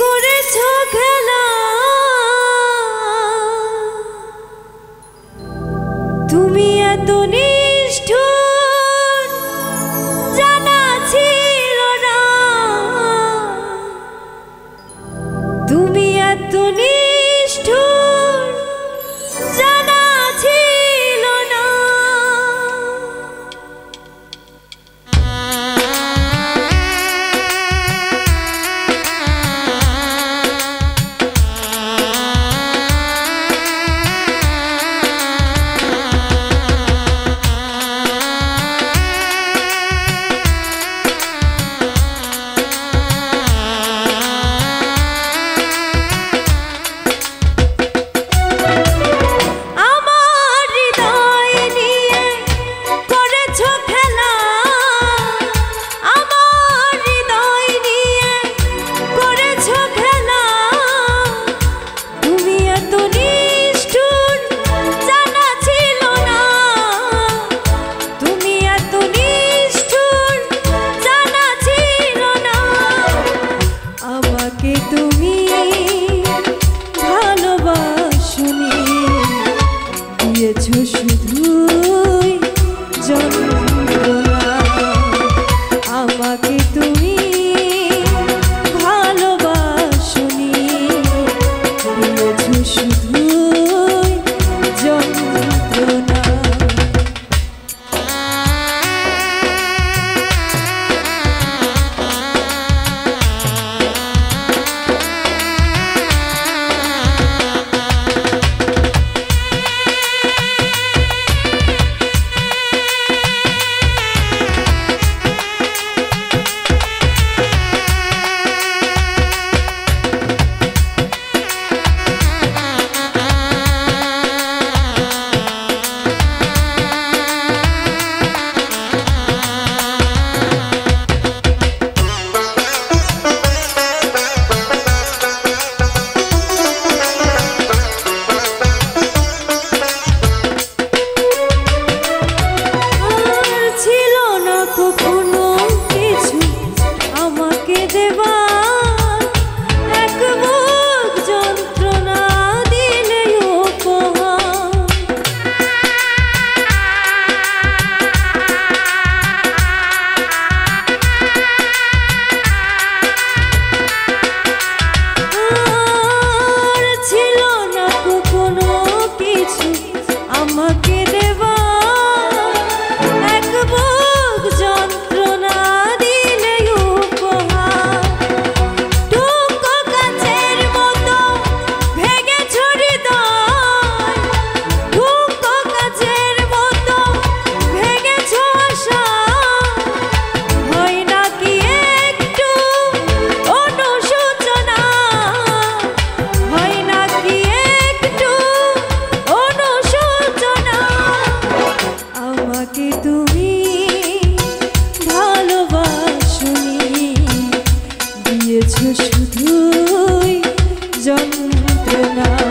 করেছ খেলা tonight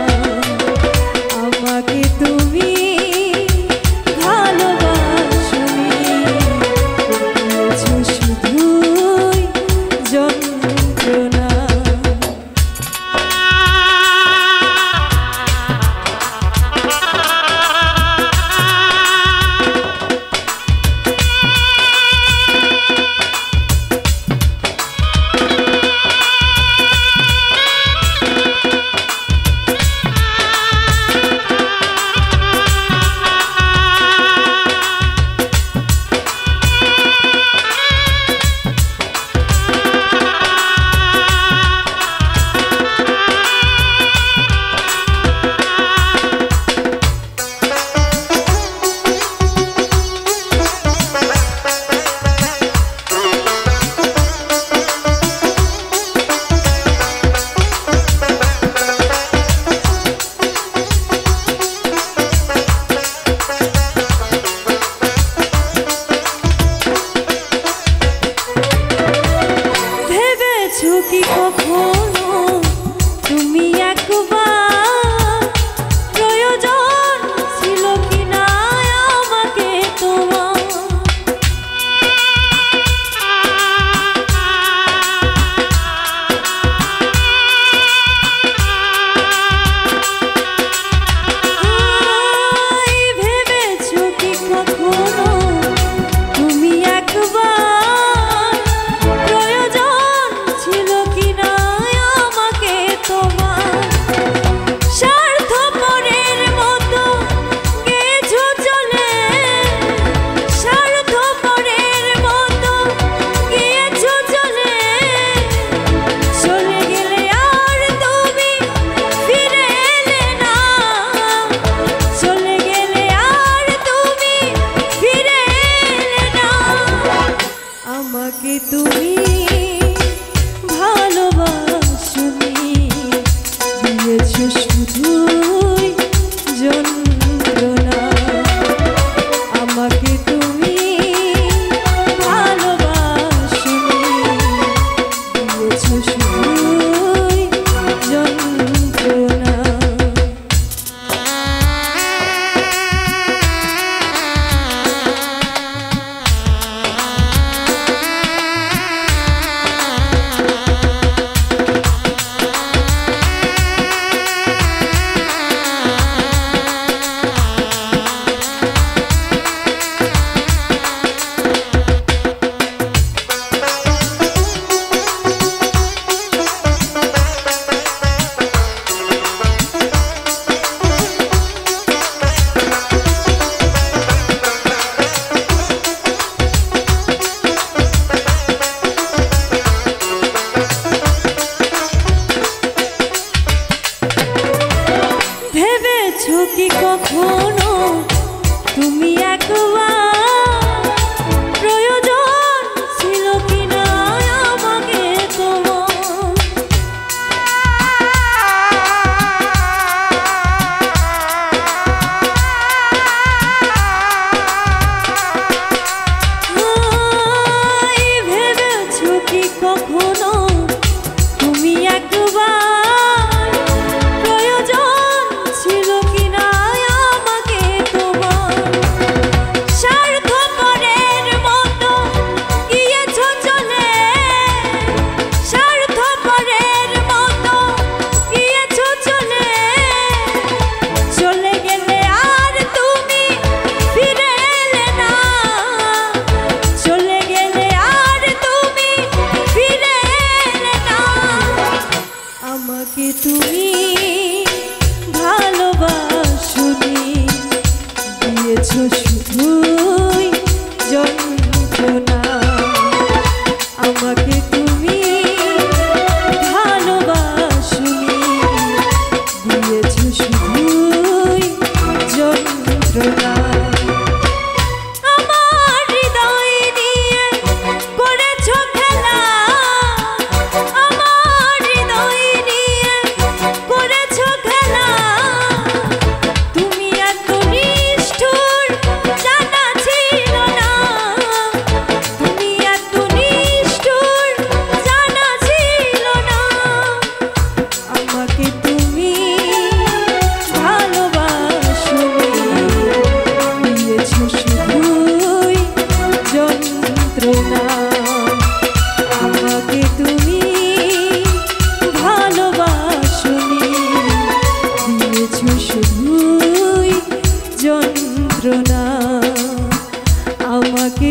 কি কখনো? তুমি একবার দেখেছ কখনো? তুমি একবার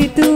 Espírito